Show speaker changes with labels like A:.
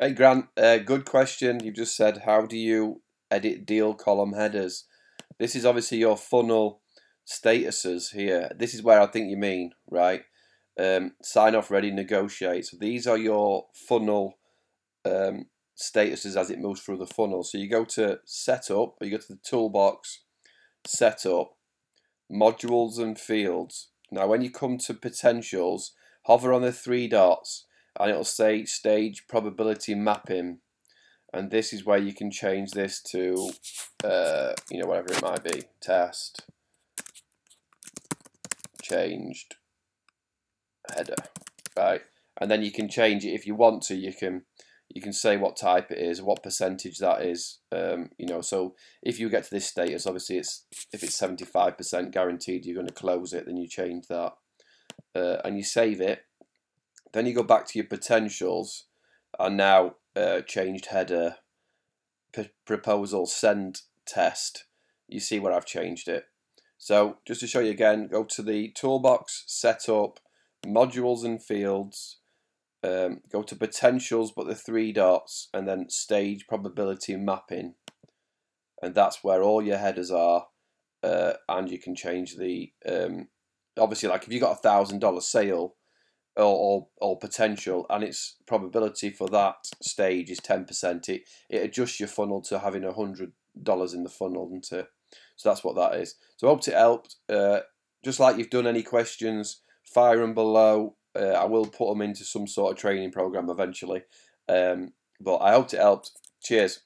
A: Hey Grant, uh, good question. You've just said, how do you edit deal column headers? This is obviously your funnel statuses here. This is where I think you mean, right? Um, sign off, ready, negotiate. So these are your funnel um, statuses as it moves through the funnel. So you go to setup, you go to the toolbox, setup, modules and fields. Now when you come to potentials, hover on the three dots and it'll say stage probability mapping. And this is where you can change this to uh, you know whatever it might be. Test. Changed header. Right. And then you can change it. If you want to you can you can say what type it is what percentage that is um, you know. So if you get to this status obviously it's if it's 75% guaranteed you're going to close it then you change that. Uh, and you save it then you go back to your potentials and now uh, changed header proposal send test. You see where I've changed it. So just to show you again, go to the toolbox, setup, modules and fields, um, go to potentials but the three dots and then stage probability mapping and that's where all your headers are uh, and you can change the um, obviously like if you got a thousand dollar sale or, or, or potential and its probability for that stage is 10%, it, it adjusts your funnel to having a $100 in the funnel, isn't it? So that's what that is. So I hope it helped. Uh, just like you've done any questions, fire them below. Uh, I will put them into some sort of training program eventually. Um, but I hope it helped. Cheers.